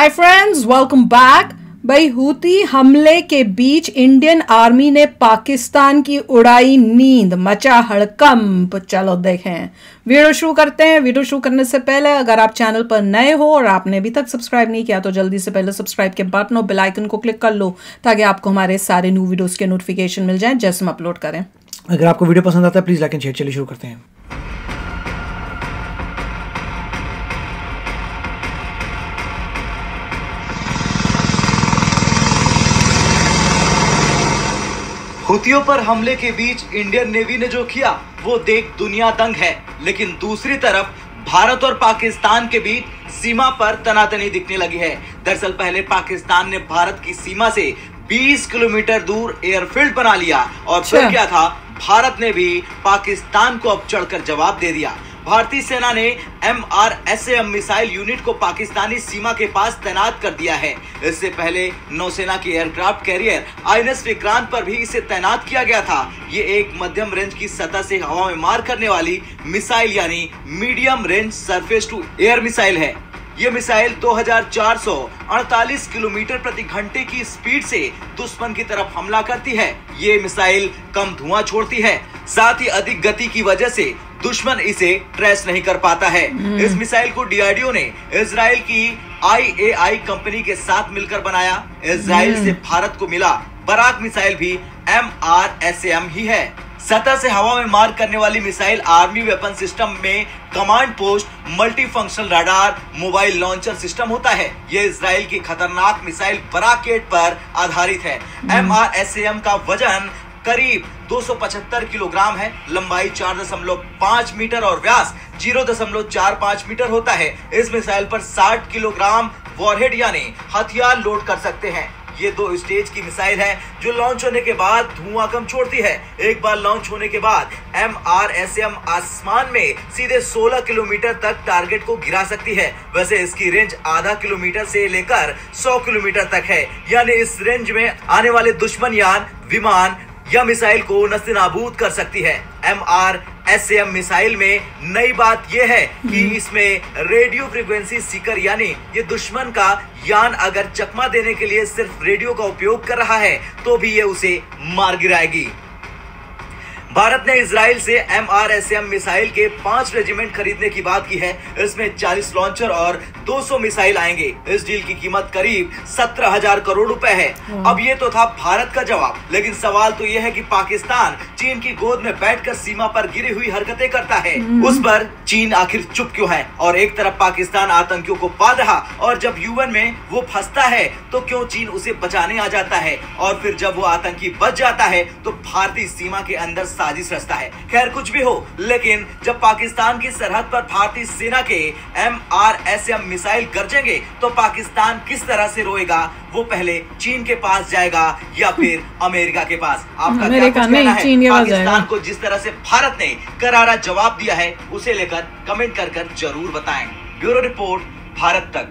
हाय friends welcome back भाई, Houthi हमले के बीच इंडियन आर्मी ने पाकिस्तान की उड़ाई नींद मचा हड़कंप। चलो देखें। वीडियो शुरू करते हैं। वीडियो शुरू करने से पहले अगर आप चैनल पर नए हो और आपने अभी तक सब्सक्राइब नहीं किया तो जल्दी से पहले सब्सक्राइब के बटन और बेल आइकन को क्लिक कर लो, ताकि आपको हमारे सारे न्यू वीडियोस के नोटिफिकेशन मिल जाए। जैसे हम अपलोड करें। अगर आपको वीडियो पसंद आता है प्लीज़ लाइक एंड शेयर चलिए शुरू करते हैं। हुतियों पर हमले के बीच इंडियन नेवी ने जो किया वो देख दुनिया दंग है। लेकिन दूसरी तरफ़ भारत और पाकिस्तान के बीच सीमा पर तनातनी दिखने लगी है। दरअसल पहले पाकिस्तान ने भारत की सीमा से 20 किलोमीटर दूर एयरफील्ड बना लिया और फिर अच्छा। क्या था भारत ने भी पाकिस्तान को अब चढ़कर जवाब दे दिया। भारतीय सेना ने M R S M missile unit को पाकिस्तानी सीमा के पास तैनात कर दिया है। इससे पहले नौसेना के एयरक्राफ्ट कैरियर आईएनएस विक्रांत पर भी इसे तैनात किया गया था। ये एक मध्यम रेंज की सतह से हवा में मार करने वाली मिसाइल यानी medium range surface to air missile है। ये मिसाइल 2448 किलोमीटर प्रति घंटे की स्पीड से दुश्मन की तरफ़ हमला करती है। ये मिसाइल कम धुआँ छोड़ती है। साथ ही अधिक गति की वजह से दुश्मन इसे ट्रेस नहीं कर पाता है। इस मिसाइल को डीआरडीओ ने इसराइल की आईएआई कंपनी के साथ मिलकर बनाया। इसराइल से भारत को मिला बराक मिसाइल भी एम आर एस एम ही है। सतह से हवा में मार करने वाली मिसाइल आर्मी वेपन सिस्टम में command post multi functional radar mobile launcher system होता है। ये इसराइल की खतरनाक मिसाइल बराकेट पर आधारित है। एम आर एस एम का वज़न करीब 275 किलोग्राम है। लंबाई 4.5 मीटर और व्यास 0.45 मीटर होता है। इस मिसाइल पर 60 किलोग्राम वॉरहेड यानी हथियार लोड कर सकते हैं। ये दो स्टेज की मिसाइल है, जो लॉन्च होने के बाद धुआँ कम छोड़ती है। एक बार लॉन्च होने के बाद एम आर एस एम आसमान में सीधे 16 किलोमीटर तक टारगेट को गिरा सकती है। वैसे इसकी रेंज आधा किलोमीटर से लेकर 100 किलोमीटर तक है। यानी इस रेंज में आने वाले दुश्मन यान, विमान या मिसाइल को नस्तिनाबूद कर सकती है। M R S M missile में नई बात यह है कि इसमें रेडियो फ्रीक्वेंसी सीकर यानी ये दुश्मन का यान अगर चकमा देने के लिए सिर्फ़ रेडियो का उपयोग कर रहा है तो भी ये उसे मार गिराएगी। भारत ने इसराइल से M R S M missile के पाँच रेजिमेंट खरीदने की बात की है। इसमें 40 लॉन्चर और 200 मिसाइल आएँगे। इस डील की कीमत करीब सत्रह हज़ार करोड़ रुपए है। अब ये तो था भारत का जवाब लेकिन सवाल तो यह है कि पाकिस्तान चीन की गोद में बैठकर सीमा पर गिरी हुई हरकतें करता है। उस पर चीन आखिर चुप क्यों है? और एक तरफ़ पाकिस्तान आतंकियों को पाल रहा और जब यूएन में वो फंसता है तो क्यों चीन उसे बचाने आ जाता है? और फिर जब वो आतंकी बच जाता है तो भारतीय सीमा के अंदर साजिश रचता है। खैर कुछ भी हो लेकिन जब पाकिस्तान की सरहद पर भारतीय सेना के M R S M missile गरजेंगे तो पाकिस्तान किस तरह से रोएगा वो पहले चीन के पास जाएगा या फिर अमेरिका के पास? आपका क्या कहना है? पाकिस्तान को जिस तरह से भारत ने करारा जवाब दिया है उसे लेकर कमेंट कर कर ज़रूर बताएँ। ब्यूरो रिपोर्ट भारत तक।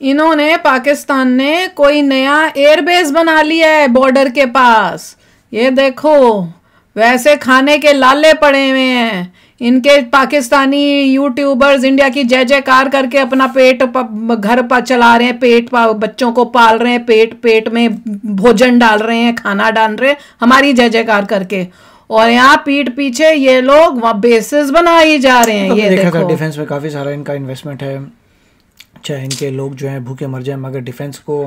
इन्होंने पाकिस्तान ने कोई नया एयरबेस बना लिया है बॉर्डर के पास। ये देखो वैसे खाने के लाले पड़े हुए हैं। इनके पाकिस्तानी यूट्यूबर्स इंडिया की जय जयकार करके अपना पेट प, घर पर चला रहे हैं पेट पा, बच्चों को पाल रहे हैं पेट पेट में भोजन डाल रहे हैं खाना डाल रहे हैं हमारी जय जयकार करके। और यहाँ पीठ पीछे ये लोग वहाँ बेसिस बनाई जा रहे हैं तो ये देखा था देखो। डिफेंस में काफ़ी सारा इनका इन्वेस्टमेंट है। चाहे इनके लोग जो हैं भूखे मर जाए मगर डिफेंस को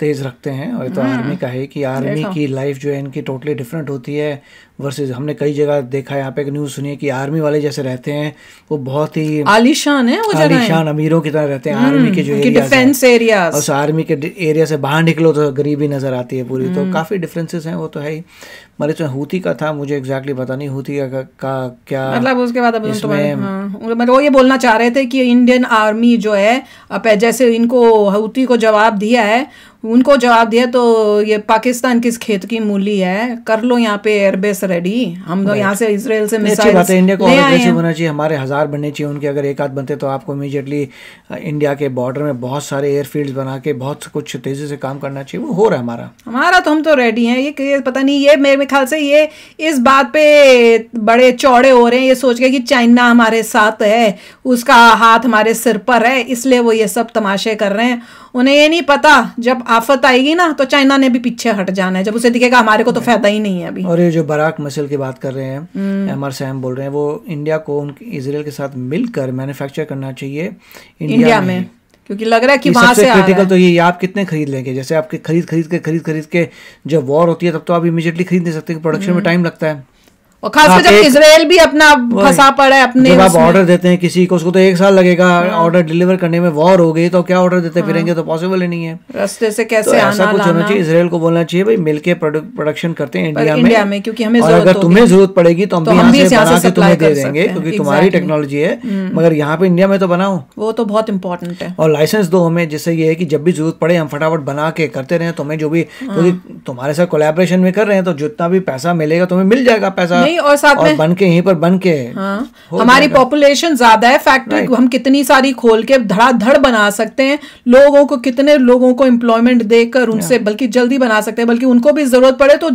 तेज रखते हैं और ये तो आर्मी का है कि आर्मी की लाइफ जो है इनकी टोटली डिफरेंट होती है वर्सेस हमने कई जगह देखा है यहाँ पे एक न्यूज़ सुनी है कि आर्मी वाले जैसे रहते हैं वो बहुत ही आलीशान है वो आलीशान अमीरों की तरह रहते हैं आर्मी के जो डिफेंस एरियाज़ उस आर्मी के एरिया से बाहर निकलो तो गरीबी नज़र आती है पूरी तो काफ़ी डिफरेंसेस हैं वो तो है ही। मगर इसमें हूती का था मुझे एग्जैक्टली पता नहीं हूती का, का, क्या मतलब उसके बाद अब इसमें- हाँ, मतलब वो ये बोलना चाह रहे थे कि इंडियन आर्मी जो है जैसे इनको हूती को जवाब दिया है उनको जवाब दिया तो ये पाकिस्तान किस खेत की मूली है? कर लो यहाँ पे एयरबेस रेडी हम लोग यहाँ से इसराइल से मिसाइल बात है इंडिया को और होना चाहिए। हमारे हज़ार बनने चाहिए उनके अगर एक आध बनते तो आपको इमीडिएटली इंडिया के बॉर्डर में बहुत सारे एयरफील्ड बना के बहुत कुछ तेज़ी से काम करना चाहिए। वो हो रहा है हमारा। हमारा तो हम तो रेडी हैं। ये पता नहीं ये मेरे ख्याल से ये इस बात पे बड़े चौड़े हो रहे हैं। ये सोच के कि चाइना हमारे साथ है उसका हाथ हमारे सिर पर है इसलिए वो ये सब तमाशे कर रहे हैं। उन्हें ये नहीं पता जब आफत आएगी ना तो चाइना ने भी पीछे हट जाना है। जब उसे दिखेगा हमारे को तो फ़ायदा ही नहीं है अभी। और ये जो बराक मसल की बात कर रहे हैं हम्म। एम आर सैम बोल रहे हैं वो इंडिया को उनके इसराइल के साथ मिलकर मैन्युफैक्चर करना चाहिए इंडिया, इंडिया में, में क्योंकि लग रहा है कि वहाँ से क्रिटिकल तो ये आप कितने खरीद लेंगे? जैसे आपके खरीद खरीद के खरीद खरीद के जब वॉर होती है तब तो आप इमीडिएटली खरीद नहीं सकते प्रोडक्शन में टाइम लगता है। और खासकर जब इसराइल भी अपना फंसा पड़ा है अपने जब आप ऑर्डर देते हैं किसी को उसको तो एक साल लगेगा हाँ। ऑर्डर डिलीवर करने में वॉर हो गई तो क्या ऑर्डर देते फिरेंगे तो पॉसिबल ही नहीं है। रास्ते से तो कैसे ऐसा आना कुछ होना चाहिए इसराइल को बोलना चाहिए भाई मिलके प्रोडक्शन करते हैं इंडिया में इंडिया में, क्योंकि हमें और अगर तुम्हें ज़रूरत पड़ेगी तो हम तो भी यहाँ से तुम्हें दे देंगे क्योंकि तुम्हारी टेक्नोलॉजी है मगर यहाँ पे इंडिया में तो बनाओ। वो तो बहुत इंपॉर्टेंट है। और लाइसेंस दो हमें जिससे ये है कि जब भी ज़रूरत पड़े हम फटाफट बना के करते रहे। तुम्हें जो भी हाँ। क्योंकि तुम्हारे साथ कोलैबोरेशन में कर रहे हैं तो जितना भी पैसा मिलेगा तुम्हें मिल जाएगा पैसा। नहीं, और साथ में- बन के यहीं पर बन के हाँ। हमारी पॉपुलेशन ज़्यादा है फैक्ट्री हम कितनी सारी खोल के धड़ाधड़ बना सकते हैं। लोगों को कितने लोगों को एम्प्लॉयमेंट देकर उनसे बल्कि जल्दी बना सकते हैं बल्कि उनको भी ज़रूरत पड़े तो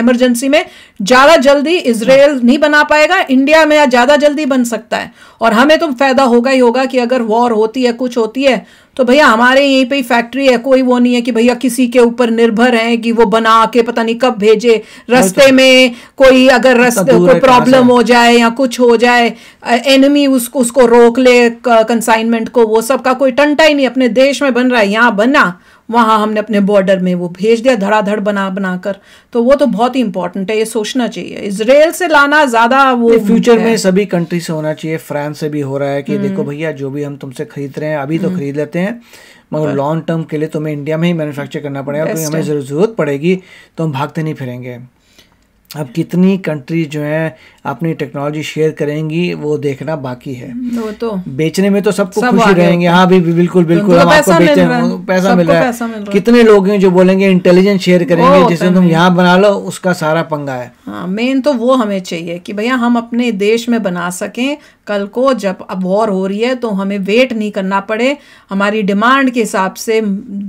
इमरजेंसी में ज़्यादा जल्दी इसराइल नहीं बना पाएगा इंडिया में ज़्यादा जल्दी बन सकता है। और हमें तो फ़ायदा होगा ही होगा कि अगर वॉर होती है कुछ होती है तो भैया हमारे यहीं पे ही फैक्ट्री है कोई वो नहीं है कि भैया किसी के ऊपर निर्भर है कि वो बना के पता नहीं कब भेजे रास्ते में कोई अगर रास्ते कोई? प्रॉब्लम हो जाए या कुछ हो जाए एनिमी उसको उसको रोक ले कंसाइनमेंट को वो सब का कोई टंटा ही नहीं अपने देश में बन रहा है यहाँ बना वहाँ हमने अपने बॉर्डर में वो भेज दिया धड़ाधड़ बना बनाकर। तो वो तो बहुत ही इंपॉर्टेंट है ये सोचना चाहिए। इसराइल से लाना ज़्यादा वो फ्यूचर में सभी कंट्री से होना चाहिए। फ्रांस से भी हो रहा है कि देखो भैया जो भी हम तुमसे खरीद रहे हैं अभी तो खरीद लेते हैं मगर लॉन्ग टर्म के लिए तुम्हें इंडिया में ही मैन्युफैक्चर करना पड़ेगा क्योंकि हमें ज़रूरत पड़ेगी तो हम भागते नहीं फिरेंगे। अब कितनी कंट्री जो है अपनी टेक्नोलॉजी शेयर करेंगी वो देखना बाकी है। वो तो बेचने में तो सबको सब खुशी रहेंगे। हाँ। भी बिल्कुल बिल्कुल उनको हम आपको पैसा मिल बेचते रहा है। हैं पैसा मिल रहा है। है। कितने लोग हैं जो बोलेंगे इंटेलिजेंस शेयर करेंगे जिसे तुम यहाँ बना लो उसका सारा पंगा है। हाँ मेन तो वो हमें चाहिए कि भैया हम अपने देश में बना सकें। कल को जब अब वॉर हो रही है तो हमें वेट नहीं करना पड़े। हमारी डिमांड के हिसाब से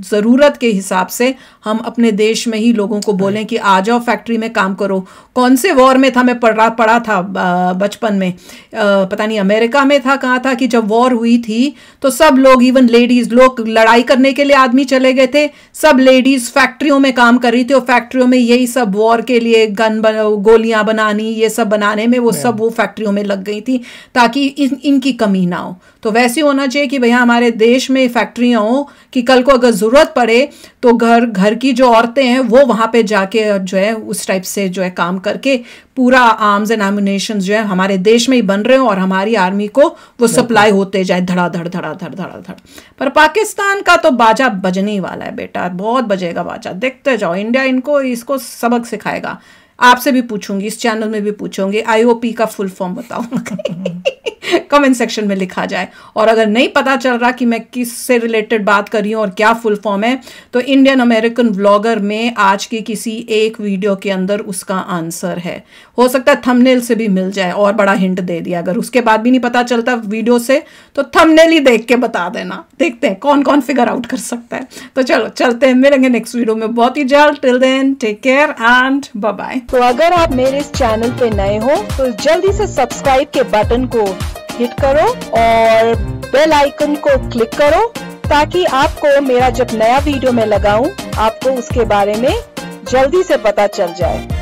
ज़रूरत के हिसाब से हम अपने देश में ही लोगों को बोलें कि आ जाओ फैक्ट्री में काम करो। कौन से वॉर में था मैं पढ़ा पढ़ा था अ, बचपन में। पता नहीं अमेरिका में था कहाँ था कि जब वॉर हुई थी तो सब लोग इवन लेडीज़ लोग लड़ाई करने के लिए आदमी चले गए थे। सब लेडीज़ फैक्ट्रियों में काम कर रही थी और फैक्ट्रियों में यही सब वॉर के लिए गन बन, गोलियाँ बनानी ये सब बनाने में वो सब वो फैक्ट्रियों में लग गई थी ताकि इन, इनकी कमी ना हो। तो वैसे होना चाहिए कि भैया हमारे देश में फैक्ट्रियाँ हो कि कल को अगर ज़रूरत पड़े तो घर घर की जो औरतें हैं वो वहाँ पे जाके जो है उस टाइप से जो है काम करके पूरा आर्म्स एंड एमिनेशन जो है हमारे देश में ही बन रहे हो और हमारी आर्मी को वो सप्लाई होते जाए धड़ाधड़ धड़ाधड़ धड़ाधड़। पर पाकिस्तान का तो बाजा बजने ही वाला है बेटा बहुत बजेगा बाजा। देखते जाओ इंडिया इनको इसको सबक सिखाएगा। आपसे भी पूछूँगी, इस चैनल में भी पूछूँगी। आईओपी का फुल फॉर्म बताओ कमेंट सेक्शन में लिखा जाए। और अगर नहीं पता चल रहा कि मैं किस से रिलेटेड बात कर रही हूँ और क्या फुल फॉर्म है तो इंडियन अमेरिकन व्लॉगर में आज की किसी एक वीडियो के अंदर उसका आंसर है। हो सकता है थंबनेल से भी मिल जाए, और बड़ा हिंट दे दिया। अगर उसके बाद भी नहीं पता चलता वीडियो से तो थंबनेल ही देख के बता देना। देखते हैं कौन कौन फिगर आउट कर सकता है। तो चलो, चलते हैं, मिलेंगे नेक्स्ट वीडियो में। बहुत ही जल्द till then take care and bye तो अगर आप मेरे इस चैनल पे नए हो तो जल्दी से सब्सक्राइब के बटन को हिट करो और बेल आइकन को क्लिक करो ताकि आपको मेरा जब नया वीडियो में लगाऊँ, आपको उसके बारे में जल्दी से पता चल जाए।